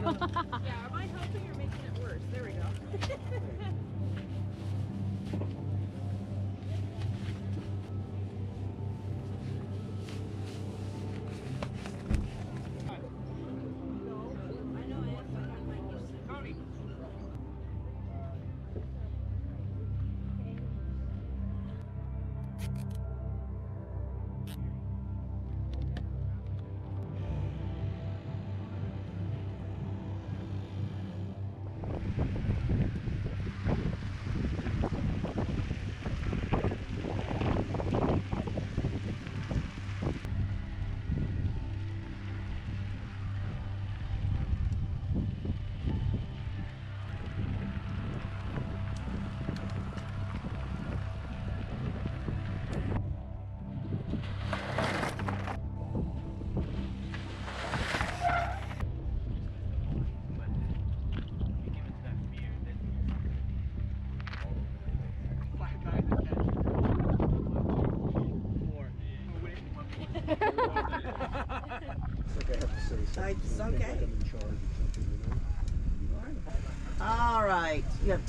Yeah, am I helping or making it worse? There we go.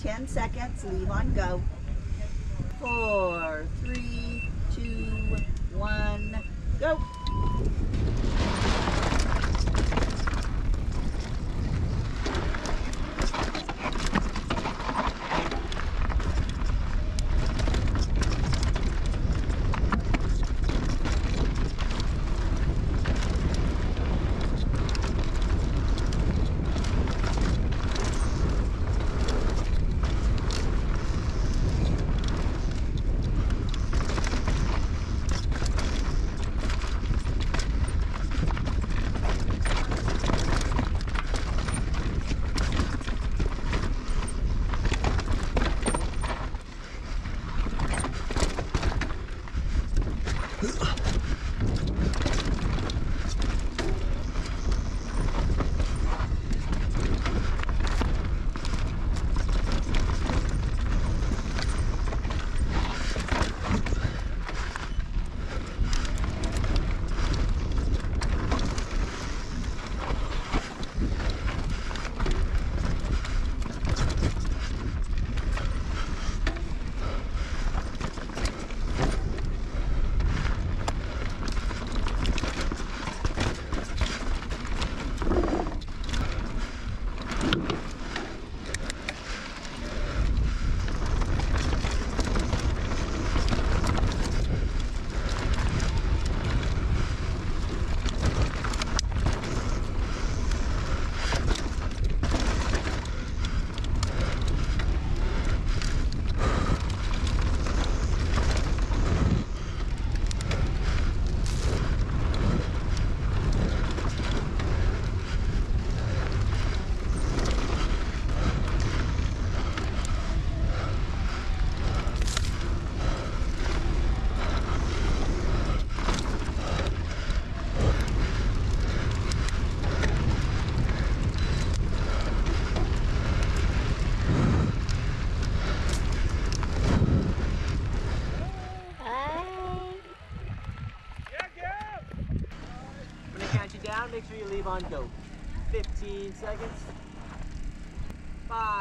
10 seconds. Leave on go. Down. Make sure you leave on go. 15 seconds. Five,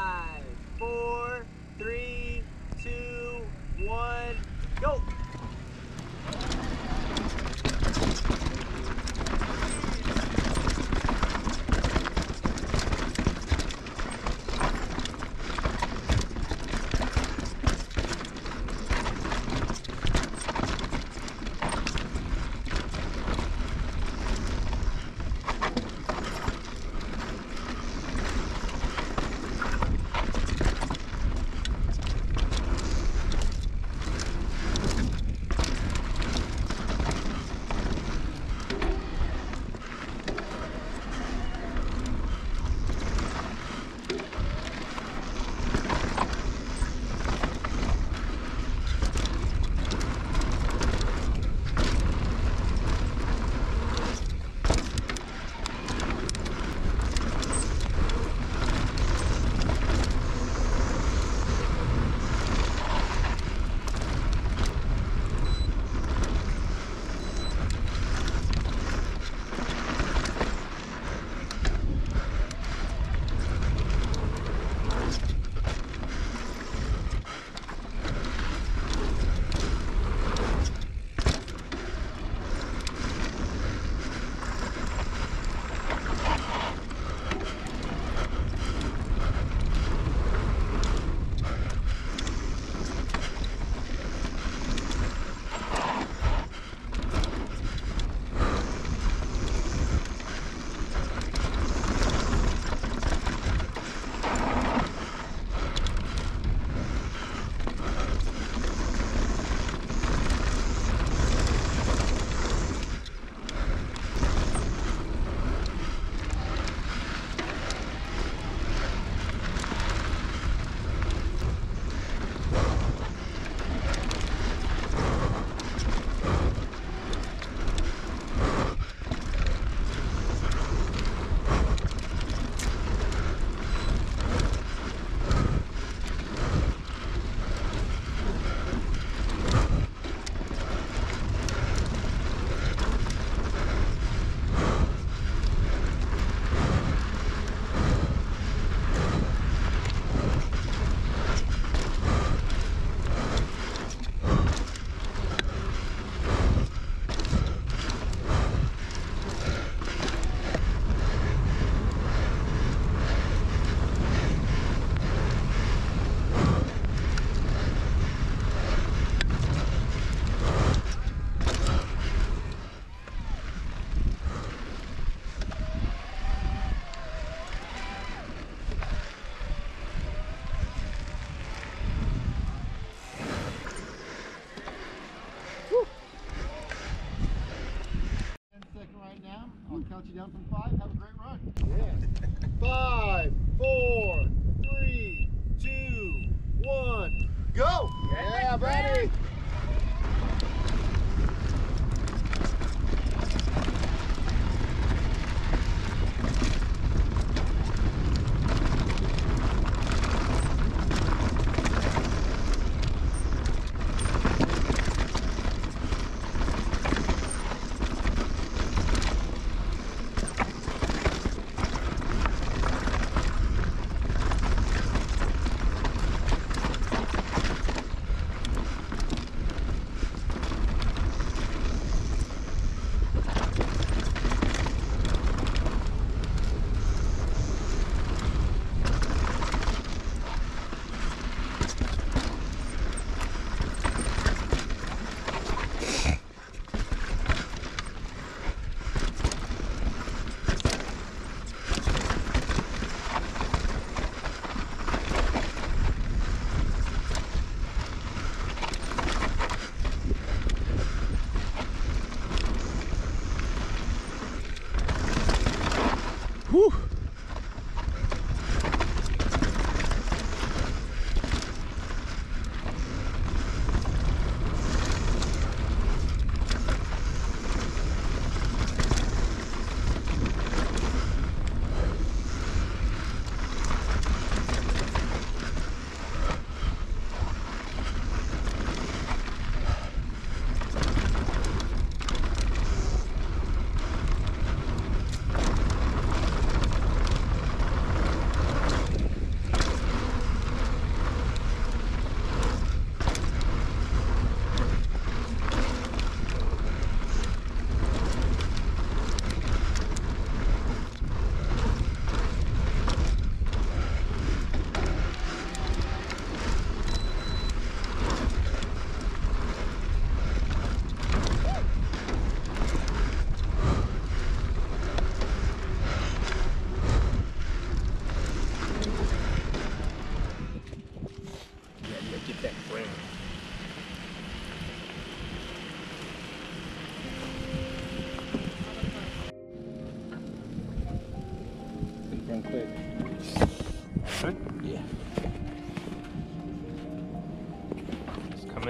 Whew.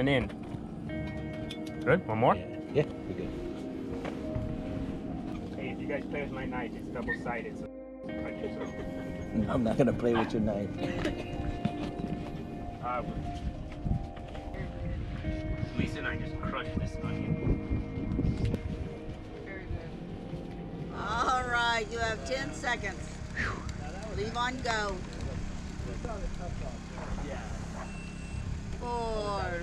Coming in. Good. One more. Yeah, yeah we good. Hey, if you guys play with my knife, it's double sided, so cut yourself. No, I'm not gonna play with your knife. Uh, Lisa and I just crushed this onion. Very good. All right, you have 10 seconds. Leave on go. Four,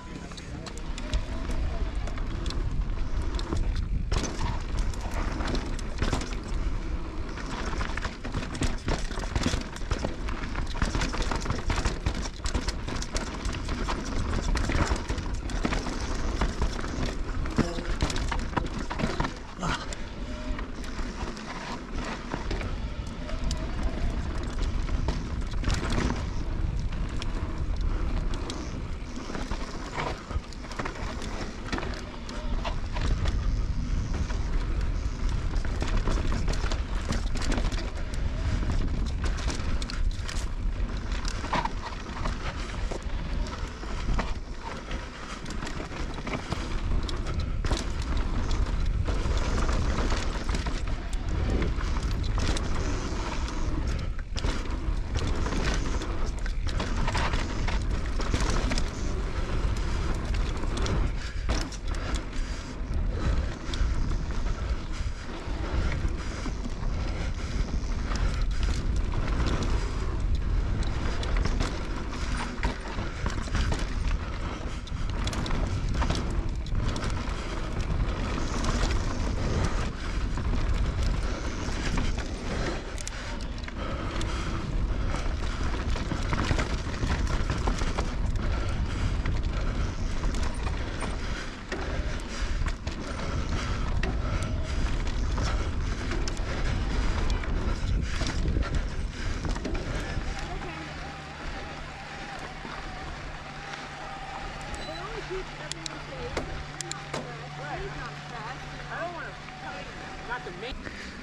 Not to make.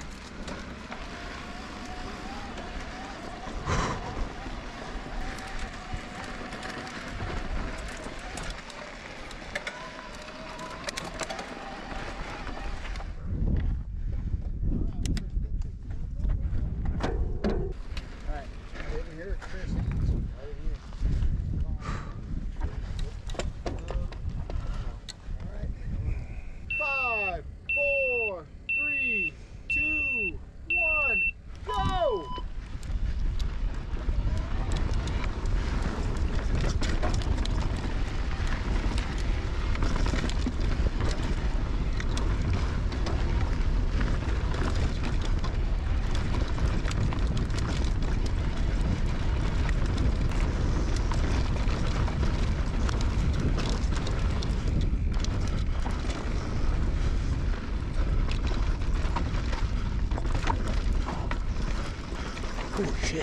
我去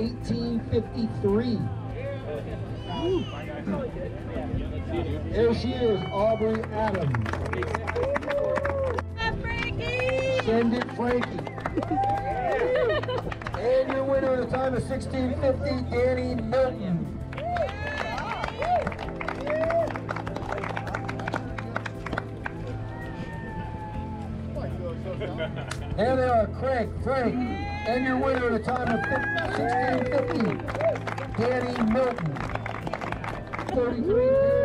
1853. There she is, Aubrey Adams. Send it, Frankie. And your winner at a time of 1650, Danny Milton. There they are, Craig, Frank, and your winner at a time of 1650, Danny Milton. 33, Scallon. And your